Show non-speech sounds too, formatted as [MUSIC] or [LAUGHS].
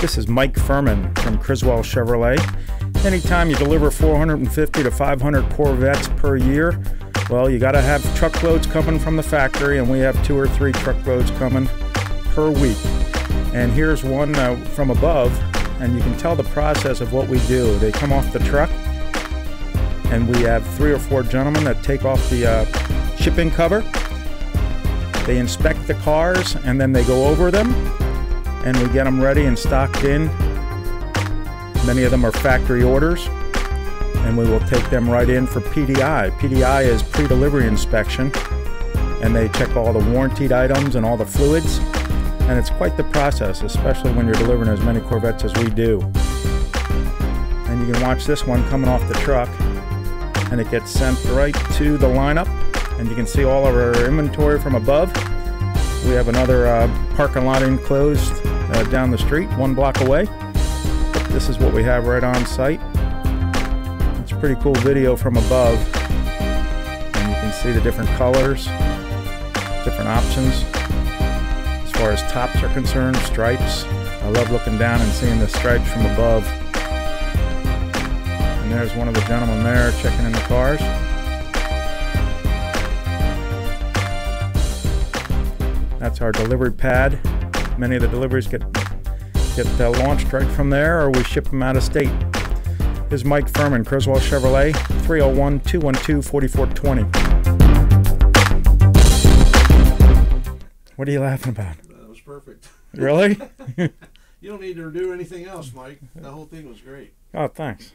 This is Mike Furman from Criswell Chevrolet. Anytime you deliver 450 to 500 Corvettes per year, well, you got to have truckloads coming from the factory, and we have two or three truckloads coming per week. And here's one uh, from above, and you can tell the process of what we do. They come off the truck, and we have three or four gentlemen that take off the uh, shipping cover. They inspect the cars, and then they go over them, and we get them ready and stocked in. Many of them are factory orders, and we will take them right in for PDI. PDI is pre-delivery inspection, and they check all the warranted items and all the fluids, and it's quite the process, especially when you're delivering as many Corvettes as we do. And you can watch this one coming off the truck, and it gets sent right to the lineup, and you can see all of our inventory from above. We have another uh, parking lot enclosed uh, down the street, one block away. This is what we have right on site. It's a pretty cool video from above. And you can see the different colors, different options. As far as tops are concerned, stripes. I love looking down and seeing the stripes from above. And there's one of the gentlemen there checking in the cars. That's our delivery pad. Many of the deliveries get get uh, launched right from there, or we ship them out of state. This is Mike Furman, Criswell Chevrolet, 301 212 4420. What are you laughing about? That was perfect. [LAUGHS] Really? You don't need to do anything else, Mike. The whole thing was great. oh, thanks.